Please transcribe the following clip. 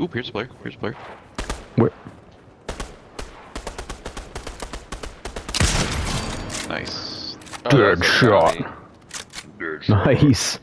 Ooh, here's a player. Here's a player. Where? Nice. Oh, Dead shot. Dead shot. Nice.